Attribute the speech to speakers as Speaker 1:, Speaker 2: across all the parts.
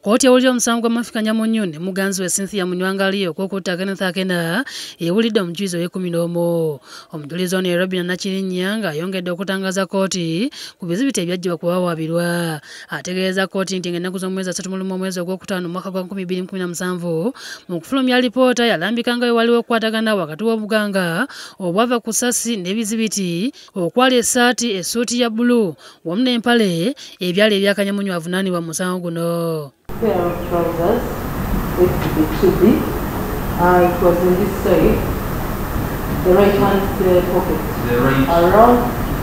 Speaker 1: kkooti ewulira omusango gwa mafika nyamunyu ne muganzi we cynthia munywangali okwokutta kenneth akena ewulidde omujulizi ow'ekumi n'omu. Omujulizi ono erobina nakirinnya ng'ayongedde okutangaza kkooti ku bizibiti ebyaggyibwa kubawaabirwa ategeeza kkooti nti ng'ennaku z'omwezi asatu mulumu omwezi ogwokutaano mu mwaka gwa 2017 mu kufulumya alipoota yalambika nga we waliwo okukwatagana wakati w'obuganga obwava ku ssasi n'ebizibiti okwali essaati essuuti ya bbulu wamu n'empale ebyali ebyakanyamunyu avunaanibwa mu musango guno
Speaker 2: pair of trousers with the too big. Uh, it was in this side, the right hand uh, pocket,
Speaker 3: The right.
Speaker 2: around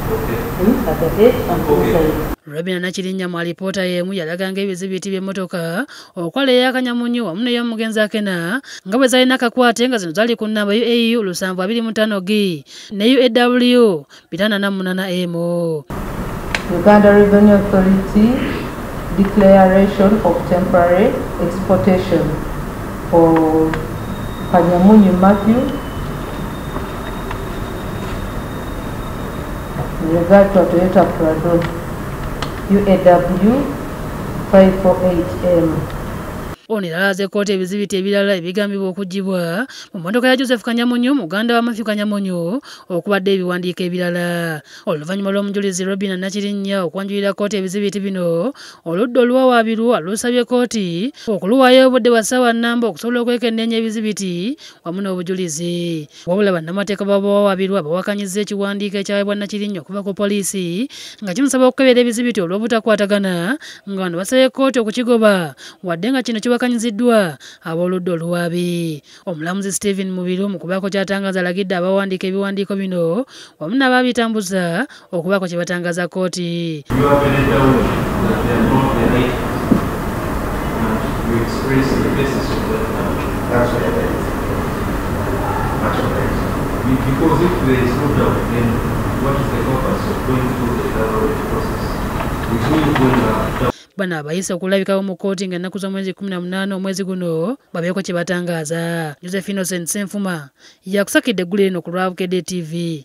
Speaker 3: Okay.
Speaker 2: mm, at the head and
Speaker 3: Okay.
Speaker 2: inside.
Speaker 1: robina nakirinnya mu alipoota y'emu yalaganga ebizibiti by'emmotoka okwala ey'akanyamunyu wamu n'ey'omugenzi akena nga bwe zalina akakwate nga zino zali ku nnamba uau lusanvu abiri mu ttaano g ne uaw bitana na munana emu
Speaker 2: Uganda Revenue Authority declaration of temporary exportation for Kanyamunyu Matthew in regard to a Toyota Prado UAW 548M.
Speaker 1: Ono era alaze kkooti ebizibiti ebirala ebigambibwa okuggibwa mu mmotoka ya joseph kanyamunyu muganda wa matthew kanyamunyu okubadde ebiwandiiko ebirala. Oluvannyuma lw'omujulizi robina nakirinnya okwanjulira kkooti ebizibiti bino oludda oluwawaabirwa lusabye kkooti okuluwaayo obudde bwa ssaawa nnamba okusobola okwekenneenya ebizibiti wamu n'obujulizi. Wabula bannamateeka babawawaabirwa bawakanyizza ekiwandiiko ekyaweebwa nakirinnya okuva ku poliisi nga kimusaba okukebera ebizibiti olw'obutakwatagana nga bano basabye kkooti okukigoba wadde nga kino kiwakanyiziddwa ab'oludda oluwaabi omulamuzi stephen mubiru mu kubaako kyatangaza alagidde abawandiika ebiwandiiko bino wamu n'abaabitambuza okubaako kye batangaza kkooti.
Speaker 3: Because if there is no doubt, then what is the purpose of going through the evaluation
Speaker 1: bano abayise okulabikawo mu kkooti ng'ennaku z'omwezi 18 omwezi guno babeeko kye batangaza. Josephine innocent senfuma yakusakidde eggulu lino ku lwabukedde tv